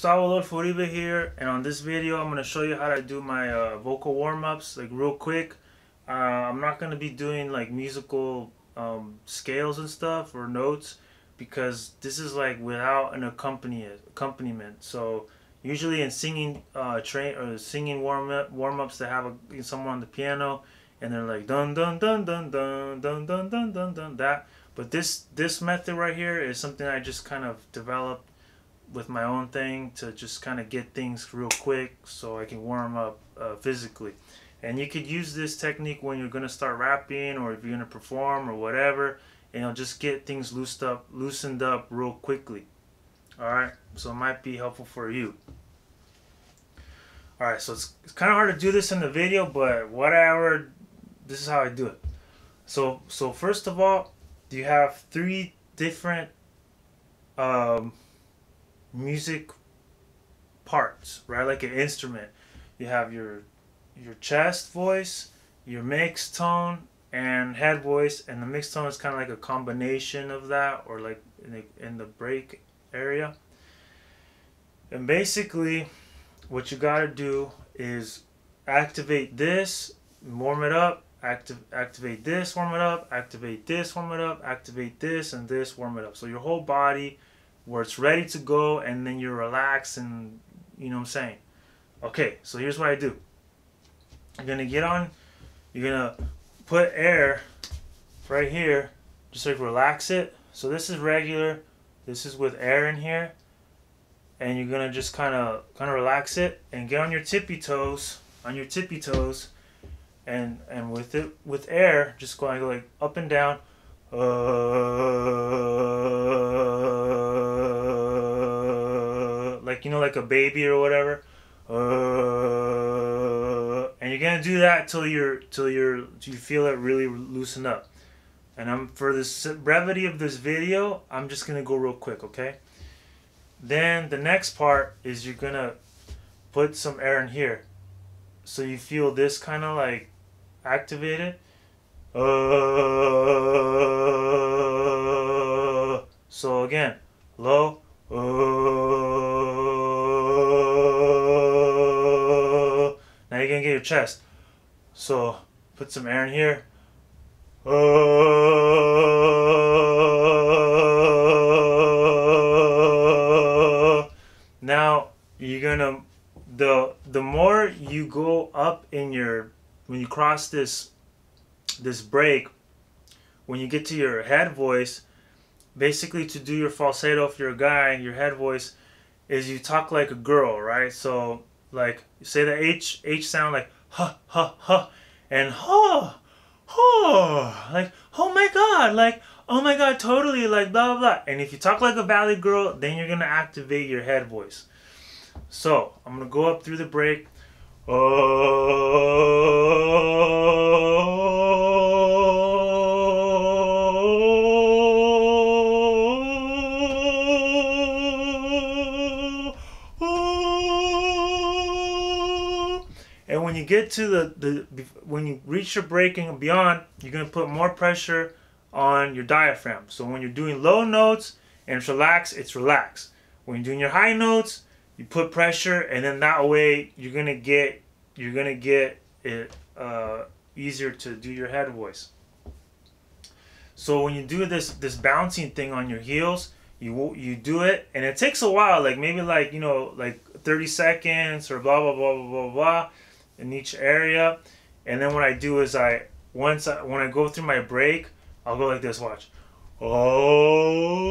Gustavo Adolfo Uribe here, and on this video I'm going to show you how to do my uh, vocal warm-ups, like real quick. Uh, I'm not going to be doing like musical um, scales and stuff or notes because this is like without an accompaniment. So usually in singing uh, train or singing warm up warm-ups they have a, someone on the piano and they're like dun dun dun dun dun dun dun dun dun dun that. But this this method right here is something I just kind of developed with my own thing to just kind of get things real quick so I can warm up uh, physically. And you could use this technique when you're going to start rapping or if you're going to perform or whatever. And you'll just get things loosed up, loosened up real quickly. Alright, so it might be helpful for you. Alright, so it's, it's kind of hard to do this in the video, but whatever, this is how I do it. So, so first of all, you have three different um, music parts, right? Like an instrument. You have your your chest voice, your mixed tone, and head voice, and the mixed tone is kind of like a combination of that, or like in the, in the break area. And basically, what you gotta do is activate this, warm it up, active, activate this, warm it up, activate this, warm it up, activate this, and this, warm it up. So your whole body where it's ready to go and then you relax and you know what I'm saying. Okay, so here's what I do. You're gonna get on, you're gonna put air right here, just like relax it. So this is regular, this is with air in here. And you're gonna just kinda kinda relax it and get on your tippy toes, on your tippy toes, and and with it with air, just going like up and down. Uh, like you know, like a baby or whatever. Uh, and you're gonna do that till you're till you're till you feel it really loosen up. And I'm for the brevity of this video, I'm just gonna go real quick, okay? Then the next part is you're gonna put some air in here, so you feel this kind of like activated. Uh, so again, low. Uh, your chest. So put some air in here. Uh, now you're gonna the the more you go up in your when you cross this this break, when you get to your head voice, basically to do your falsetto if you're a guy, your head voice is you talk like a girl, right? So like you say the H H sound like ha ha ha and ha ha like oh my god like oh my god totally like blah blah blah. And if you talk like a valley girl then you're gonna activate your head voice. So I'm gonna go up through the break. Oh you get to the, the when you reach your breaking and beyond, you're gonna put more pressure on your diaphragm. So when you're doing low notes and it's relaxed, it's relaxed. When you're doing your high notes, you put pressure, and then that way you're gonna get you're gonna get it uh, easier to do your head voice. So when you do this this bouncing thing on your heels, you you do it, and it takes a while, like maybe like you know like 30 seconds or blah blah blah blah blah blah in each area. And then what I do is I once I, when I go through my break, I'll go like this. Watch. Oh.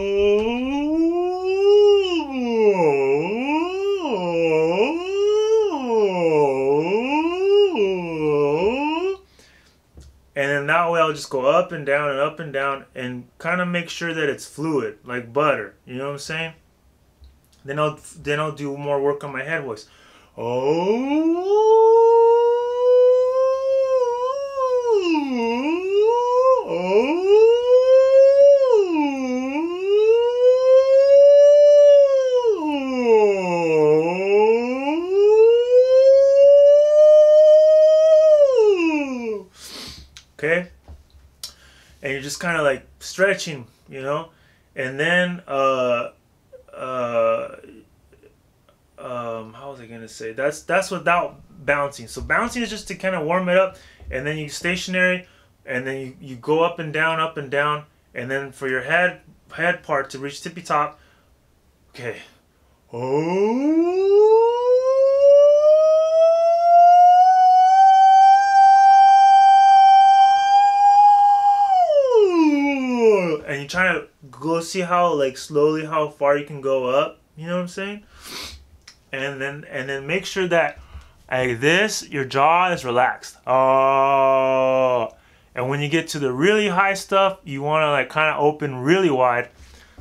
And then that way I'll just go up and down and up and down and kind of make sure that it's fluid, like butter. You know what I'm saying? Then I'll then I'll do more work on my head voice. Oh. okay and you're just kind of like stretching you know and then uh uh um, how was I gonna say. That's that's without bouncing. So bouncing is just to kind of warm it up, and then you stationary, and then you, you go up and down, up and down, and then for your head head part to reach tippy top. Okay. Oh. And you try to go see how like slowly how far you can go up. You know what I'm saying? And then and then make sure that like this your jaw is relaxed. Oh. And when you get to the really high stuff, you want to like kind of open really wide.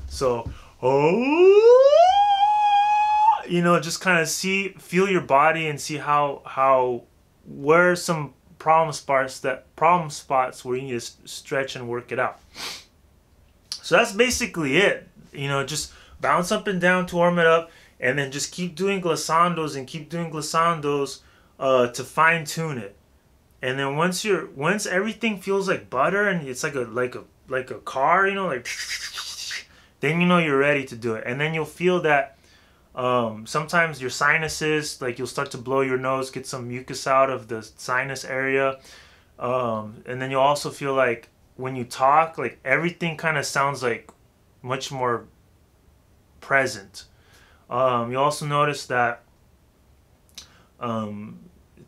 So, oh, you know, just kind of see, feel your body and see how how where some problem spots that problem spots where you need to stretch and work it out. So that's basically it. You know, just bounce up and down to warm it up, and then just keep doing glissandos and keep doing glissandos uh, to fine tune it. And then once you're once everything feels like butter and it's like a like a like a car, you know, like then you know you're ready to do it. And then you'll feel that um, sometimes your sinuses, like you'll start to blow your nose, get some mucus out of the sinus area. Um, and then you'll also feel like when you talk, like everything kind of sounds like much more present. Um, you also notice that um,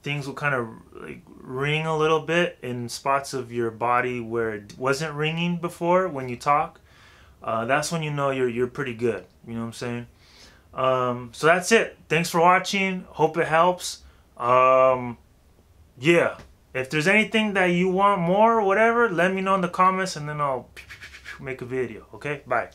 things will kind of like ring a little bit in spots of your body where it wasn't ringing before when you talk. Uh, that's when you know you're you're pretty good. You know what I'm saying? Um, so that's it. Thanks for watching. Hope it helps. Um, yeah. If there's anything that you want more or whatever, let me know in the comments and then I'll make a video. Okay? Bye.